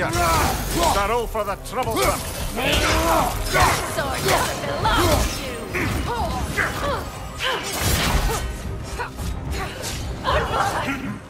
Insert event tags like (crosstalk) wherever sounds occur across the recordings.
Spitfire the fierce. Starólfr the troublesome. That sword doesn't belong to you! (laughs)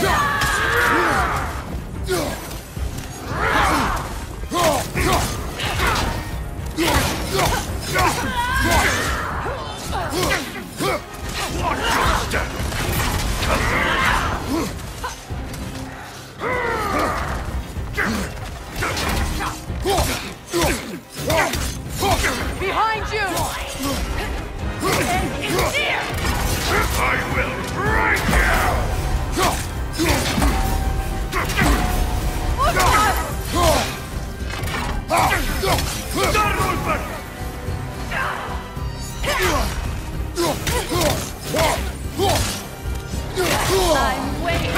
Behind I'm waiting.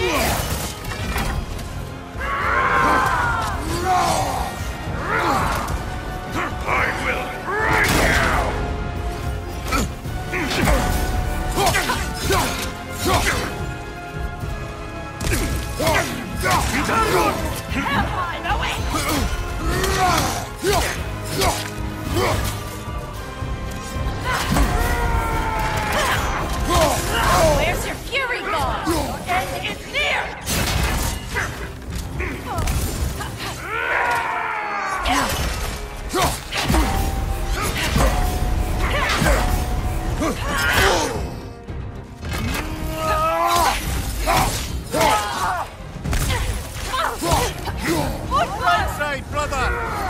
end Right, brother!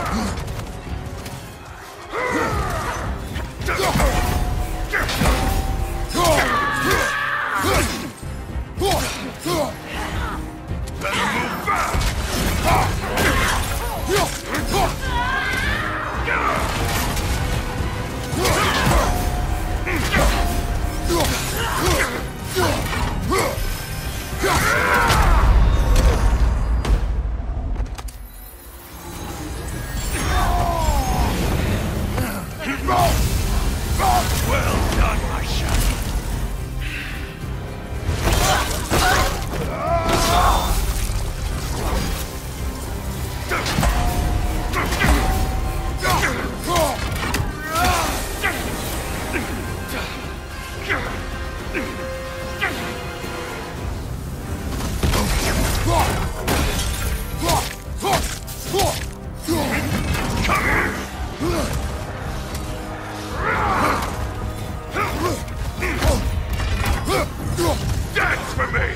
Dance for me!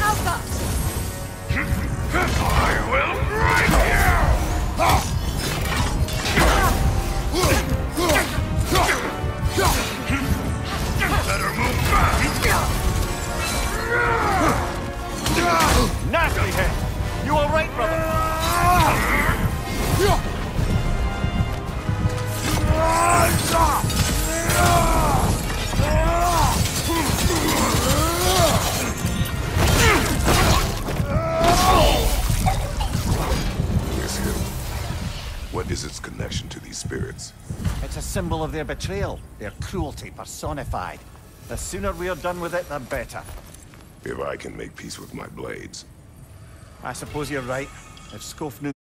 Alpha! I will break you! Connection to these spirits? It's a symbol of their betrayal, their cruelty personified. The sooner we're done with it, the better. If I can make peace with my blades. I suppose you're right. If Skofnung